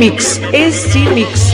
Mix, SG Mix,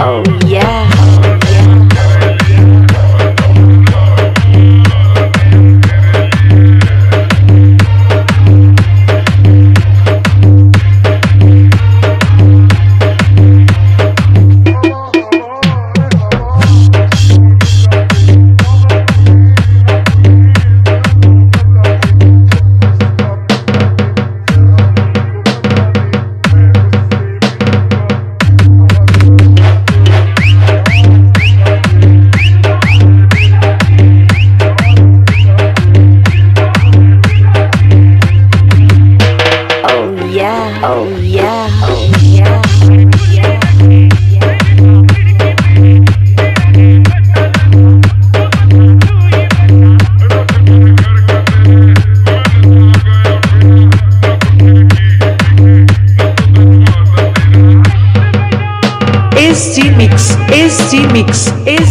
Oh. Remix. Es